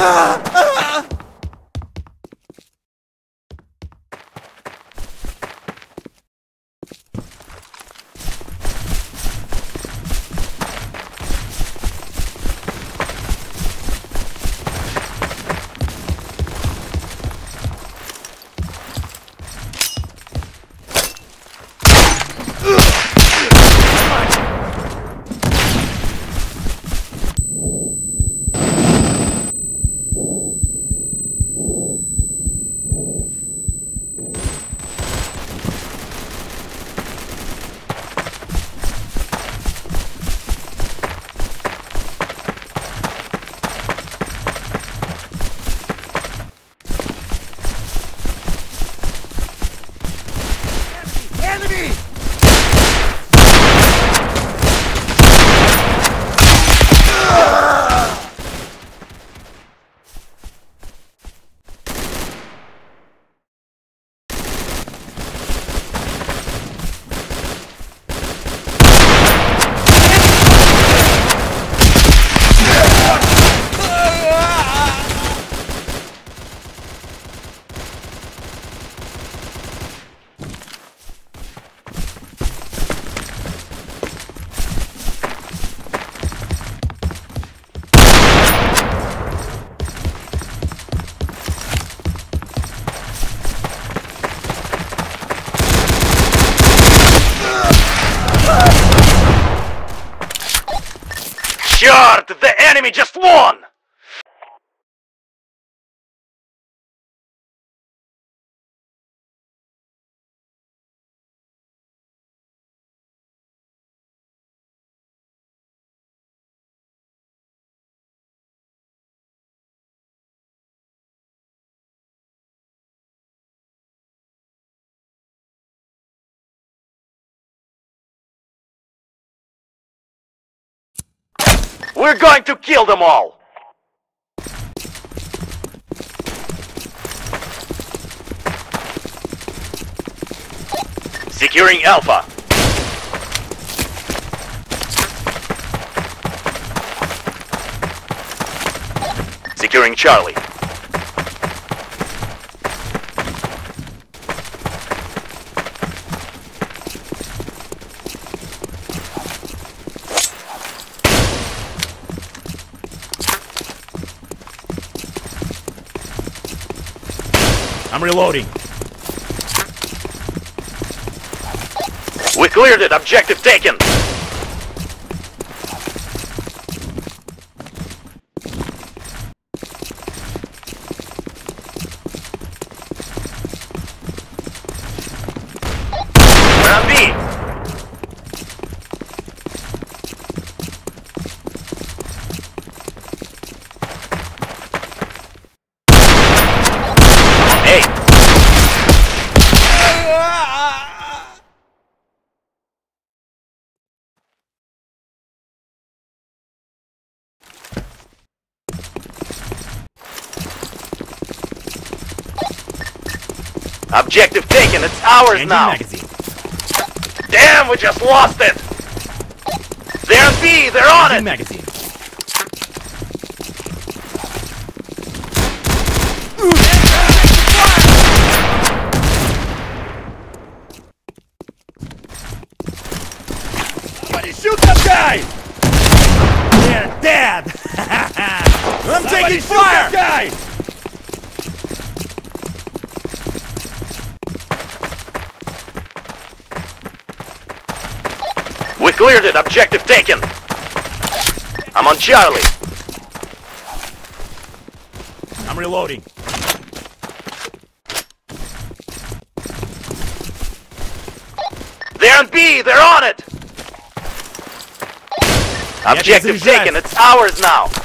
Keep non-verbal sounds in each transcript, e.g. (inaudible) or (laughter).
Enemy! Short! The enemy just won! We're going to kill them all! Securing Alpha. Securing Charlie. I'm reloading. We cleared it. Objective taken. We're on B. Hey, objective taken. It's ours Engine now. magazine. Damn, we just lost it. They're on B. They're on Engine it. magazine. Somebody shoot that guy! They're dead! (laughs) I'm taking fire! guy! We cleared it. Objective taken. I'm on Charlie. I'm reloading. They're on B. They're on it. Objective taken. It's ours now.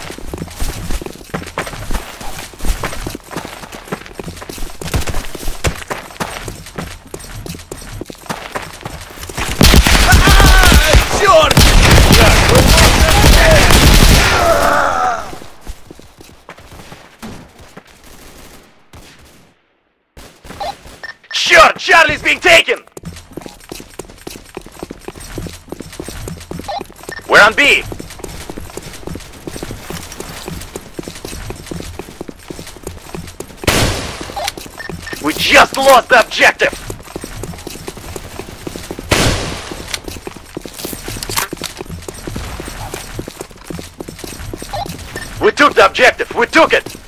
Sure, Charlie's being taken! We're on B. We just lost the objective! We took the objective! We took it!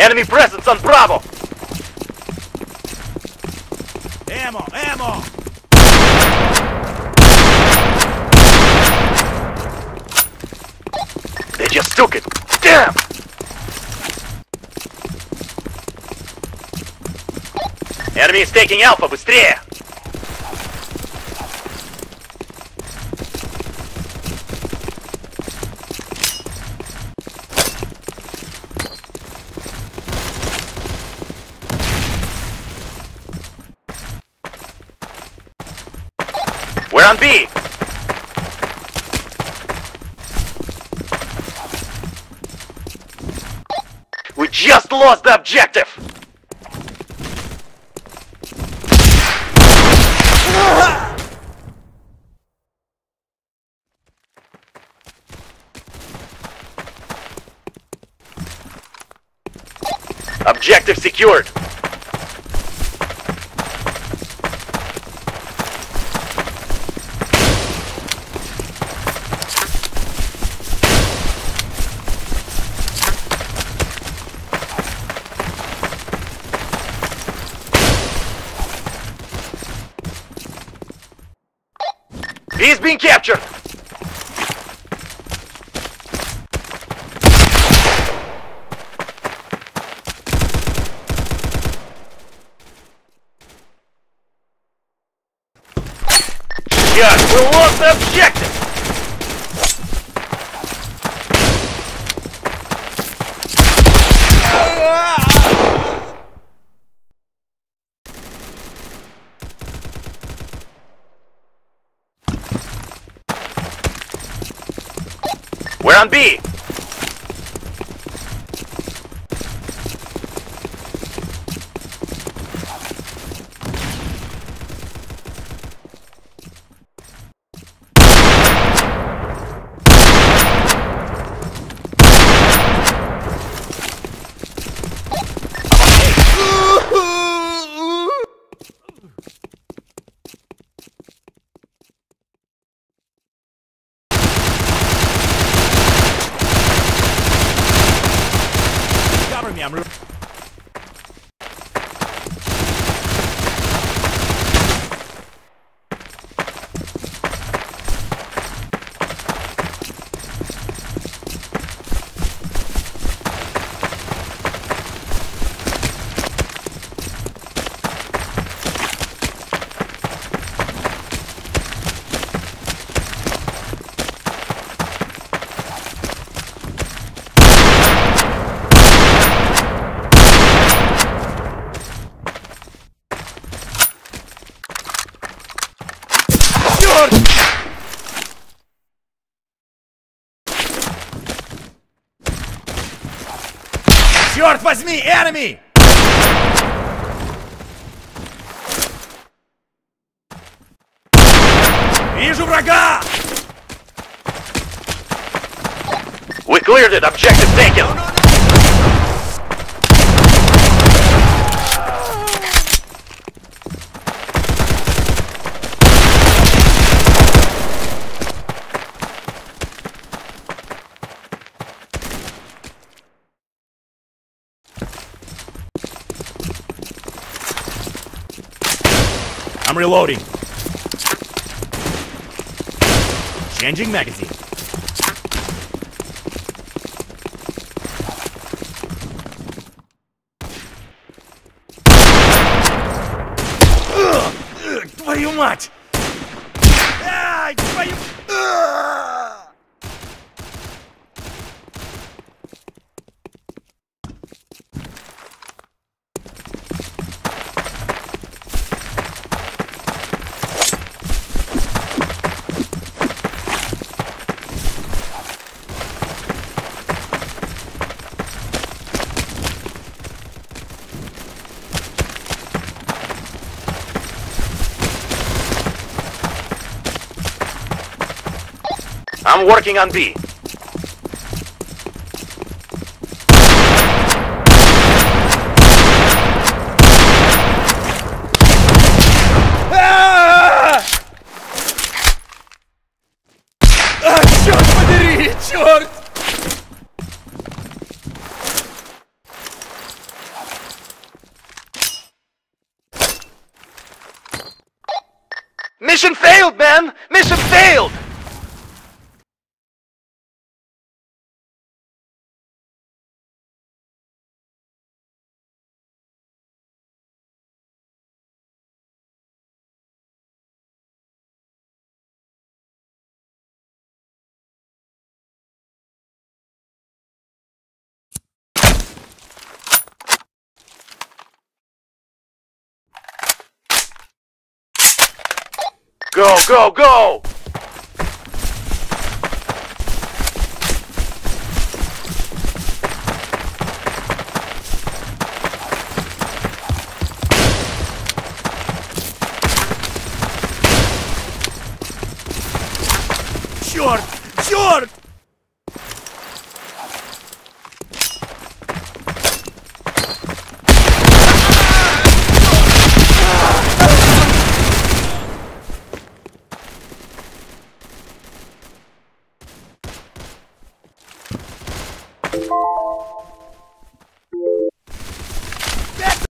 Enemy presence on Bravo! Ammo, ammo. They just took it! Damn! Enemy is taking Alpha, быстрее! We're on B! We just lost the objective! Objective secured. Yes, we lost the objective! We're on B! Черт возьми, enemy! Вижу врага! We cleared it! Objective taken! I'm reloading. Changing magazine. Ugh, ugh, Твою мать! Ай, твою... Ugh! I'm working on B. Mission failed, man! Mission failed! Go, go, go! Черт! Черт!